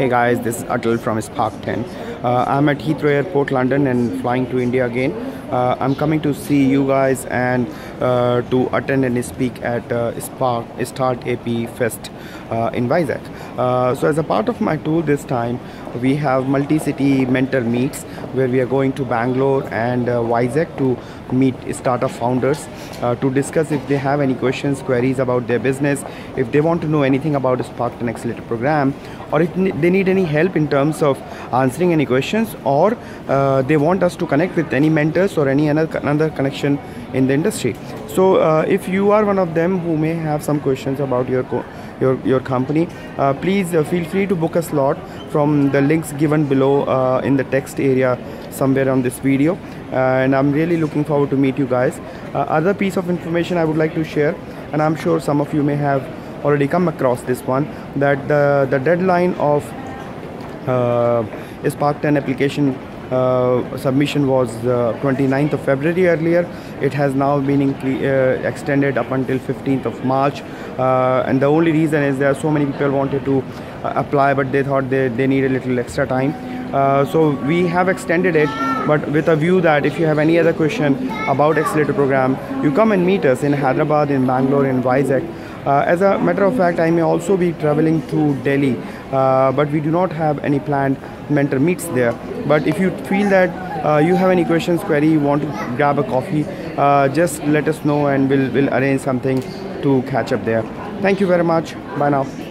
Hey guys, this is Atal from Spark 10. Uh, I'm at Heathrow Airport, London, and flying to India again. Uh, I'm coming to see you guys and uh, to attend and speak at uh, Spark StartAp Fest uh, in Vizag. Uh, so, as a part of my tour this time, we have multi-city mentor meets where we are going to Bangalore and uh, Vizag to meet startup founders uh, to discuss if they have any questions, queries about their business, if they want to know anything about Spark 10 Accelerator program, or if they need any help in terms of answering any questions, or they want us to connect with any mentors or any another, connection in the industry. So, uh, if you are one of them who may have some questions about your your, your company, uh, please uh, feel free to book a slot from the links given below uh, in the text area somewhere on this video and I'm really looking forward to meet you guys. Uh, other piece of information I would like to share and I'm sure some of you may have already come across this one that the, the deadline of uh, Spark 10 application submission was uh, 29th of February earlier. It has now been uh, extended up until 15th of March. Uh, and the only reason is there are so many people wanted to uh, apply, but they thought they, they need a little extra time. Uh, so we have extended it, but with a view that if you have any other question about accelerator program, you come and meet us in Hyderabad, in Bangalore, in Vizag. Uh, as a matter of fact, I may also be traveling to Delhi, uh, but we do not have any planned mentor meets there. But if you feel that uh, you have any questions, query, you want to grab a coffee, uh, just let us know and we'll, we'll arrange something to catch up there. Thank you very much. Bye now.